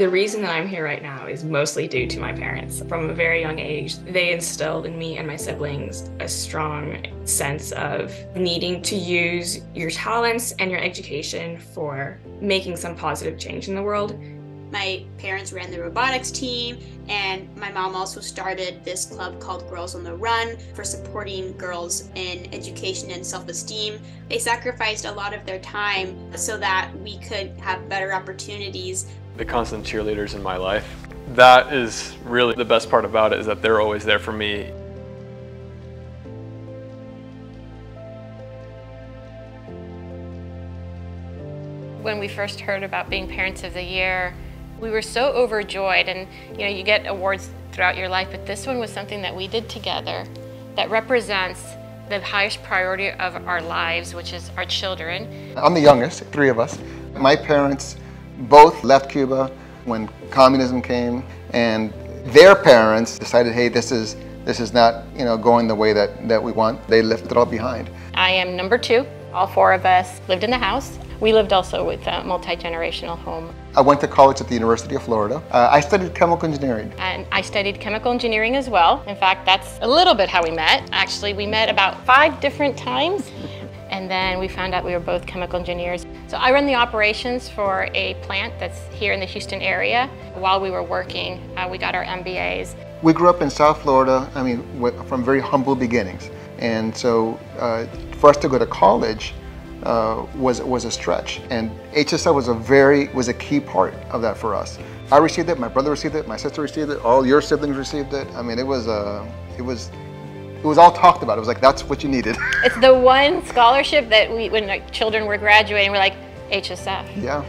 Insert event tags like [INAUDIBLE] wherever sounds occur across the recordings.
The reason that I'm here right now is mostly due to my parents. From a very young age, they instilled in me and my siblings a strong sense of needing to use your talents and your education for making some positive change in the world. My parents ran the robotics team, and my mom also started this club called Girls on the Run for supporting girls in education and self esteem. They sacrificed a lot of their time so that we could have better opportunities. The constant cheerleaders in my life. That is really the best part about it is that they're always there for me. When we first heard about being Parents of the Year, we were so overjoyed and you know you get awards throughout your life but this one was something that we did together that represents the highest priority of our lives which is our children. I'm the youngest, three of us. My parents both left Cuba when communism came and their parents decided hey this is this is not you know going the way that, that we want. They left it all behind. I am number two. All four of us lived in the house. We lived also with a multi-generational home. I went to college at the University of Florida. Uh, I studied chemical engineering. And I studied chemical engineering as well. In fact, that's a little bit how we met. Actually, we met about five different times. And then we found out we were both chemical engineers. So I run the operations for a plant that's here in the Houston area. While we were working, uh, we got our MBAs. We grew up in South Florida, I mean, from very humble beginnings. And so uh, for us to go to college, uh, was was a stretch, and HSF was a very was a key part of that for us. I received it, my brother received it, my sister received it, all your siblings received it. I mean, it was uh, it was it was all talked about. It was like that's what you needed. [LAUGHS] it's the one scholarship that we when like, children were graduating, we're like HSF. Yeah.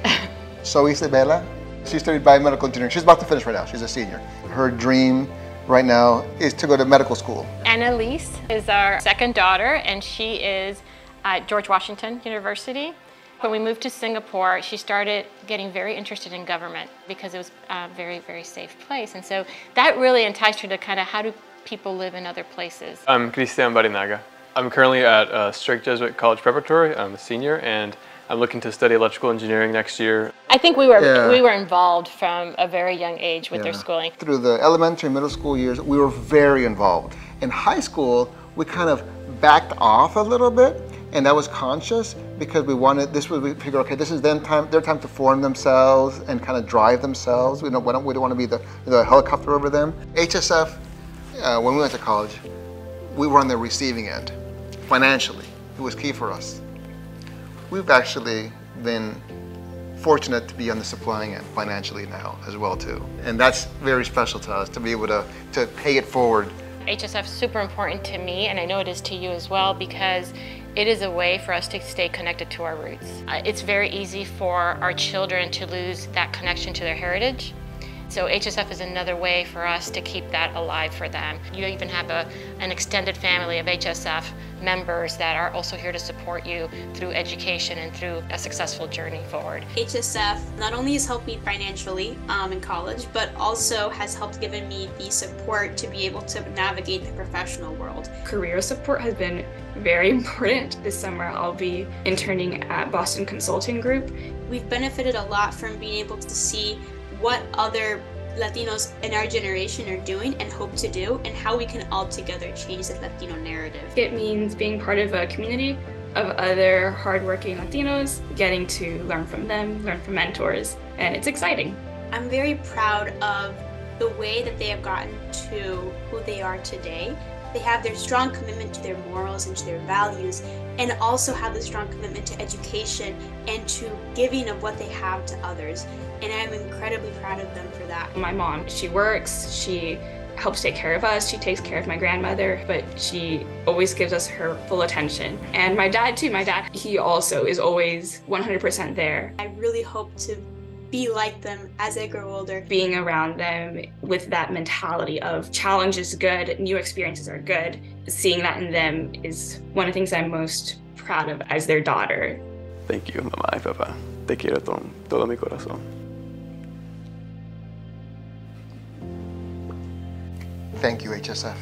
[LAUGHS] so Isabella, she studied biomedical engineering. She's about to finish right now. She's a senior. Her dream right now is to go to medical school. Annalise is our second daughter, and she is at George Washington University. When we moved to Singapore, she started getting very interested in government because it was a very, very safe place. And so that really enticed her to kind of how do people live in other places. I'm Cristian Barinaga. I'm currently at uh, Strake Jesuit College Preparatory. I'm a senior and I'm looking to study electrical engineering next year. I think we were yeah. we were involved from a very young age with yeah. their schooling. Through the elementary and middle school years, we were very involved. In high school, we kind of backed off a little bit and that was conscious because we wanted this was we figured okay this is time their time to form themselves and kind of drive themselves. We don't we don't, we don't want to be the, the helicopter over them. Hsf uh, when we went to college we were on the receiving end financially. It was key for us. We've actually been fortunate to be on the supplying end financially now as well too. And that's very special to us to be able to to pay it forward. HSF is super important to me and I know it is to you as well because it is a way for us to stay connected to our roots. Uh, it's very easy for our children to lose that connection to their heritage. So HSF is another way for us to keep that alive for them. You even have a, an extended family of HSF members that are also here to support you through education and through a successful journey forward. HSF not only has helped me financially um, in college, but also has helped given me the support to be able to navigate the professional world. Career support has been very [LAUGHS] important. This summer I'll be interning at Boston Consulting Group. We've benefited a lot from being able to see what other Latinos in our generation are doing and hope to do, and how we can all together change the Latino narrative. It means being part of a community of other hardworking Latinos, getting to learn from them, learn from mentors, and it's exciting. I'm very proud of the way that they have gotten to who they are today they have their strong commitment to their morals and to their values, and also have the strong commitment to education and to giving of what they have to others. And I'm incredibly proud of them for that. My mom, she works, she helps take care of us. She takes care of my grandmother, but she always gives us her full attention. And my dad, too. My dad, he also is always 100% there. I really hope to be like them as I grow older. Being around them with that mentality of challenge is good, new experiences are good, seeing that in them is one of the things I'm most proud of as their daughter. Thank you, mamá y papá. Te quiero con todo mi corazón. Thank you, HSF.